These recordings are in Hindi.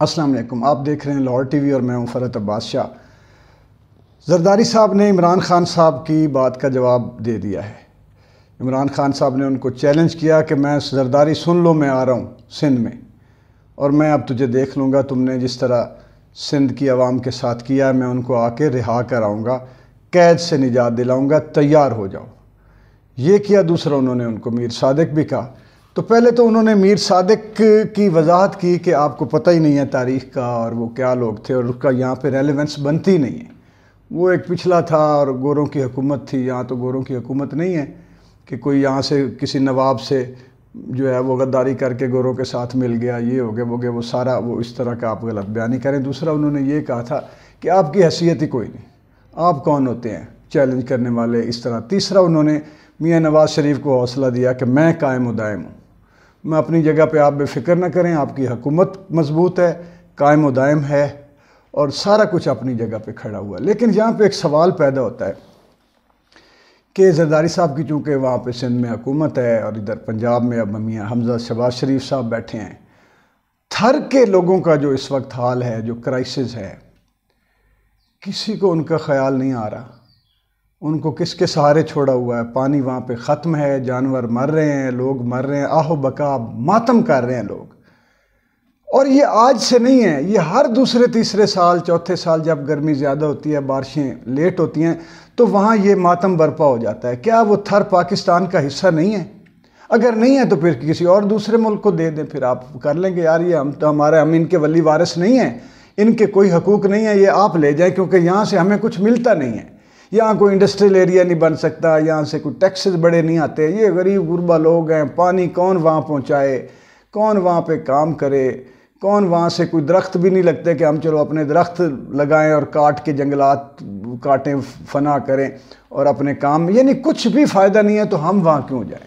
अस्सलाम वालेकुम। आप देख रहे हैं लाहौर टीवी और मैं हूँ फ़रत अब्बास शाह। जरदारी साहब ने इमरान खान साहब की बात का जवाब दे दिया है। इमरान खान साहब ने उनको चैलेंज किया कि मैं जरदारी सुन लो, मैं आ रहा हूँ सिंध में। और मैं अब तुझे देख लूँगा, तुमने जिस तरह सिंध की आवाम के साथ किया मैं उनको आके रिहा कर आऊँगा कैद से निजात दिलाऊँगा, तैयार हो जाओ। ये किया दूसरा उन्होंने, उनको मीर सादिक भी कहा। तो पहले तो उन्होंने मीर सादिक की वजाहत की कि आपको पता ही नहीं है तारीख़ का और वो क्या लोग थे और उसका यहाँ पे रेलेवेंस बनती नहीं है। वो एक पिछला था और गोरों की हुकूमत थी। यहाँ तो गोरों की हुकूमत नहीं है कि कोई यहाँ से किसी नवाब से जो है वो गद्दारी करके गोरों के साथ मिल गया, ये हो गया, वो गया, वो सारा, वो इस तरह का आप गलत बयानी करें। दूसरा उन्होंने ये कहा था कि आपकी हैसियत ही कोई नहीं। आप कौन होते हैं? चैलेंज करने वाले इस तरह। तीसरा उन्होंने मियाँ नवाज़ शरीफ को हौसला दिया कि मैं कायम उदायम हूँ। मैं अपनी जगह पे आप बेफिक्र ना करें, आपकी हुकूमत मज़बूत है, कायम उदायम है और सारा कुछ अपनी जगह पे खड़ा हुआ है। लेकिन यहाँ पे एक सवाल पैदा होता है कि जरदारी साहब की चूँकि वहाँ पे सिंध में हुकूमत है और इधर पंजाब में अब मियाँ हमजा शबाज शरीफ साहब बैठे हैं, थर के लोगों का जो इस वक्त हाल है, जो क्राइसिस है, किसी को उनका ख्याल नहीं आ रहा। उनको किसके सहारे छोड़ा हुआ है? पानी वहाँ पे ख़त्म है, जानवर मर रहे हैं, लोग मर रहे हैं, आहो बका, मातम कर रहे हैं लोग। और ये आज से नहीं है, ये हर दूसरे तीसरे साल, चौथे साल जब गर्मी ज़्यादा होती है, बारिशें लेट होती हैं तो वहाँ ये मातम बरपा हो जाता है। क्या वो थर पाकिस्तान का हिस्सा नहीं है? अगर नहीं है तो फिर किसी और दूसरे मुल्क को दे दें, फिर आप कर लेंगे। यार, ये हम तो हमारे हम इनके वली वारिस नहीं हैं। इनके कोई हकूक़ नहीं है, ये आप ले जाएँ, क्योंकि यहाँ से हमें कुछ मिलता नहीं है। यहाँ कोई इंडस्ट्रियल एरिया नहीं बन सकता, यहाँ से कोई टैक्सेस बड़े नहीं आते। ये गरीब गुरबा लोग हैं, पानी कौन वहाँ पहुँचाए? कौन वहाँ पे काम करे? कौन वहाँ से कोई दरख्त भी नहीं लगते कि हम चलो अपने दरख्त लगाएँ और काट के जंगलात, काटें, फना करें और अपने काम, यानी कुछ भी फ़ायदा नहीं है तो हम वहाँ क्यों जाएँ?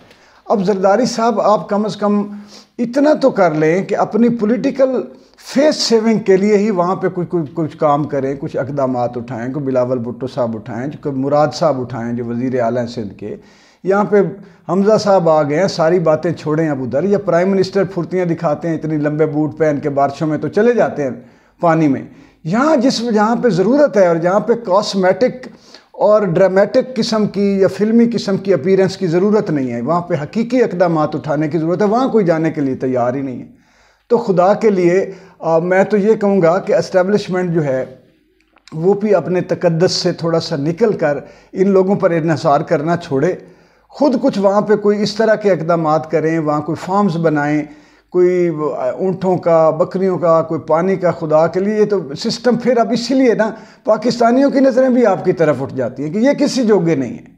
अब जरदारी साहब, आप कम अज़ कम इतना तो कर लें कि अपनी पॉलिटिकल फेस सेविंग के लिए ही वहाँ पे कुछ कुछ कुछ काम करें, कुछ इकदाम उठाएँ, कोई बिलावल भुट्टो साहब उठाएँ, कोई मुराद साहब उठाएँ, जो वज़ी आला सिंध के। यहाँ पे हमज़ा साहब आ गए हैं, सारी बातें छोड़ें अब उधर। या प्राइम मिनिस्टर फुर्तियाँ दिखाते हैं, इतनी लंबे बूट पहन के बारिशों में तो चले जाते हैं पानी में। यहाँ जिस, जहाँ पे ज़रूरत है और जहाँ पे कॉस्मेटिक और ड्रामेटिक किस्म की या फिल्मी किस्म की अपीरेंस की ज़रूरत नहीं है। वहाँ पे हकीकी इकदाम उठाने की ज़रूरत है। वहाँ कोई जाने के लिए तैयार ही नहीं है। तो खुदा के लिए आ, मैं तो ये कहूँगा कि इस्टेबलिशमेंट जो है वो भी अपने तकदस से थोड़ा सा निकल कर इन लोगों पर इन्हसार करना छोड़े। ख़ुद कुछ वहाँ पे कोई इस तरह के इकदाम करें वहाँ कोई फॉर्म्स बनाएँ कोई ऊँटों का, बकरियों का, कोई पानी का खुदा के लिए तो सिस्टम फिर अब इसीलिए ना, पाकिस्तानियों की नज़रें भी आपकी तरफ़ उठ जाती हैं कि ये किसी जोगे नहीं है।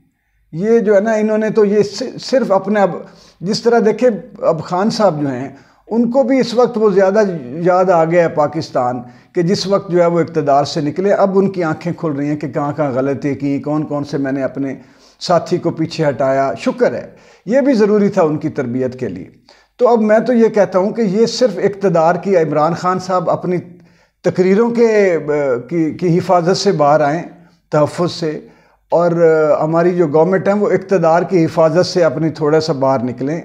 ये जो है ना, इन्होंने तो ये सिर्फ़ अपने अब, जिस तरह देखे, अब खान साहब जो हैं, उनको भी इस वक्त वो ज़्यादा याद आ गया है पाकिस्तान कि जिस वक्त जो है वो इकतदार से निकले, अब उनकी आँखें खुल रही हैं कि कहाँ कहाँ गलती की कौन कौन से मैंने अपने साथी को पीछे हटाया, शुक्र है। ये भी ज़रूरी था उनकी तरबियत के लिए। तो अब मैं तो ये कहता हूँ कि ये सिर्फ़ इकतदार की इमरान खान साहब अपनी तकरीरों के की, की हिफाजत से बाहर आएँ तहफ़ से और हमारी जो गवर्नमेंट है वो इकतदार की हिफाजत से अपनी थोड़ा सा बाहर निकलें।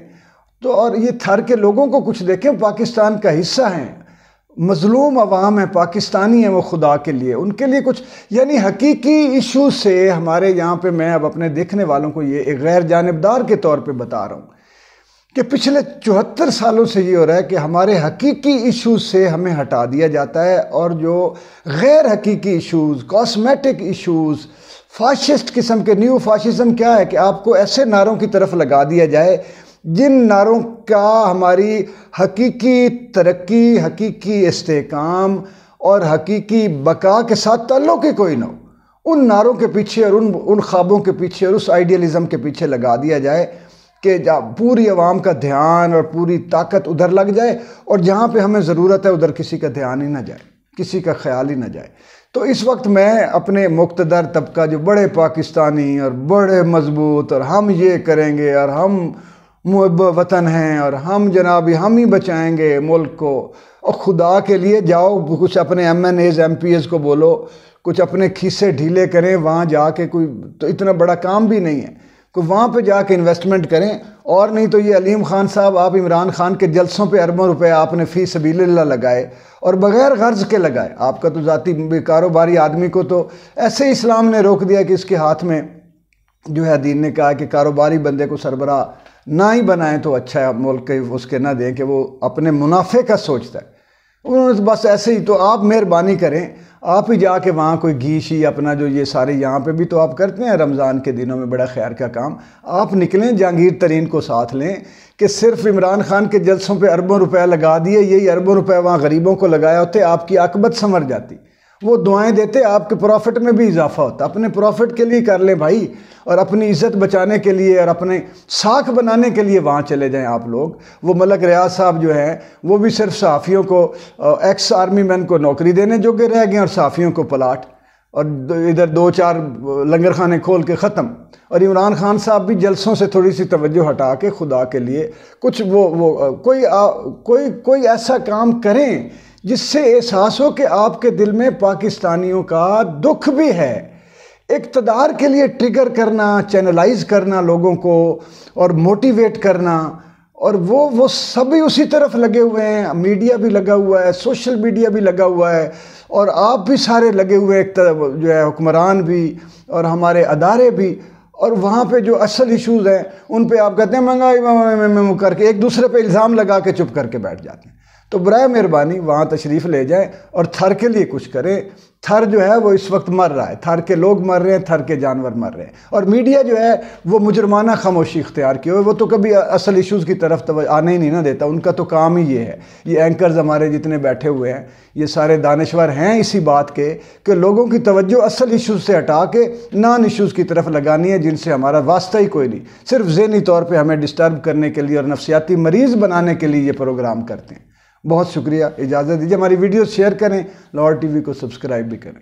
तो और ये थर के लोगों को कुछ देखें पाकिस्तान का हिस्सा हैं। मज़लूम अवाम है पाकिस्तानी हैं वो खुदा के लिए। उनके लिए कुछ यानी हकीकी इशू से हमारे यहाँ पे मैं अब अपने देखने वालों को ये एक गैर जानबदार के तौर पे बता रहा हूँ। कि पिछले चौहत्तर सालों से ये हो रहा है कि हमारे हकीकी इश्यूज़ से हमें हटा दिया जाता है और जो गैर हकीकी इश्यूज़ कॉस्मेटिक इश्यूज़ फाशिस्ट किस्म के न्यू फाशिज्म क्या है कि आपको ऐसे नारों की तरफ़ लगा दिया जाए, जिन नारों का हमारी हकीकी तरक्की, हकीकी इस्तेकाम और हकीकी बका के साथ ताल्लुक ही कोई ना उन नारों के पीछे और उन उन ख्वाबों के पीछे और उस आइडियलिज़म के पीछे लगा दिया जाए। कि जब पूरी आवाम का ध्यान और पूरी ताकत उधर लग जाए और जहाँ पे हमें ज़रूरत है, उधर किसी का ध्यान ही ना जाए, किसी का ख्याल ही ना जाए। तो इस वक्त मैं अपने मुख्तदर तबका, जो बड़े पाकिस्तानी और बड़े मज़बूत और हम ये करेंगे और हम मुहब वतन हैं और हम जनाब हम ही बचाएँगे मुल्क को, और खुदा के लिए जाओ, कुछ अपने M N As M P As को बोलो, कुछ अपने खीसे ढीले करें, वहाँ जाके कोई तो इतना बड़ा काम भी नहीं है। को वहाँ पे जाके इन्वेस्टमेंट करें। और नहीं तो ये अलीम खान साहब, आप इमरान खान के जलसों पे अरबों रुपए आपने फ़ी सबील्ला लगाए और बग़ैर गर्ज के लगाए। आपका तो ज़ाती कारोबारी आदमी को तो ऐसे इस्लाम ने रोक दिया कि इसके हाथ में जो है दीन ने कहा कि कारोबारी बंदे को सरबरा ना ही बनाएँ तो अच्छा है। मुल्क के उसके ना दें कि वो अपने मुनाफे का सोचता है। उन्होंने तो बस ऐसे ही तो आप मेहरबानी करें। आप ही जाके वहाँ कोई घी, शी, अपना जो ये सारे यहाँ पे भी तो आप करते हैं, रमज़ान के दिनों में बड़ा खैर का काम। आप निकलें जहांगीर तरीन को साथ लें कि सिर्फ़ इमरान खान के जलसों पे अरबों रुपए लगा दिए, यही अरबों रुपए वहाँ गरीबों को लगाया होते आपकी आकबत संवर जाती। वो दुआएँ देते आपके प्रॉफिट में भी इजाफा होता। अपने प्रॉफिट के लिए कर लें भाई और अपनी इज़्ज़त बचाने के लिए और अपने साख बनाने के लिए वहाँ चले जाएँ आप लोग। वो मलक रियाज साहब जो हैं वो भी सिर्फ़ सहाफ़ियों को एक्स आर्मी मैन को नौकरी देने जोगे रह गए और सहाफ़ियों को पलाट। और इधर दो चार लंगर खाने खोल के ख़त्म। और इमरान खान साहब भी जलसों से थोड़ी सी तवज्जो हटा के खुदा के लिए कुछ वो वो कोई आ, कोई कोई ऐसा काम करें जिससे एहसास हो कि आपके दिल में पाकिस्तानियों का दुख भी है। इकतदार के लिए ट्रिगर करना चैनलाइज करना लोगों को और मोटिवेट करना और वो वो सभी उसी तरफ़ लगे हुए हैं। मीडिया भी लगा हुआ है सोशल मीडिया भी लगा हुआ है और आप भी सारे लगे हुए एक तरफ़ जो है हुक्मरान भी और हमारे अदारे भी और वहाँ पे जो असल इश्यूज़ हैं, उन पे आप कहते हैं महँगाई करके एक दूसरे पे इल्ज़ाम लगा के चुप करके बैठ जाते हैं। तो बर मेहरबानी, वहाँ तशरीफ़ ले जाएँ और थर के लिए कुछ करें। थर जो है वो इस वक्त मर रहा है। थर के लोग मर रहे हैं, थर के जानवर मर रहे हैं। और मीडिया जो है वो मुजरमाना खामोशी इख्तियार की हुई वो तो कभी असल इश्यूज़ की तरफ़ तो आने ही नहीं ना देता। उनका तो काम ही ये है। ये एंकर्स हमारे जितने बैठे हुए हैं, ये सारे दानश्वर हैं इसी बात के कि लोगों की तवज्जो असल इशूज़ से हटा के नान इशूज़ की तरफ़ लगानी है, जिनसे हमारा वास्ता ही कोई नहीं। सिर्फ़ जहनी तौर पर हमें डिस्टर्ब करने के लिए और नफसियाती मरीज़ बनाने के लिए ये प्रोग्राम करते हैं। बहुत शुक्रिया। इजाज़त दीजिए। हमारी वीडियो शेयर करें। लाहौर टीवी को सब्सक्राइब भी करें।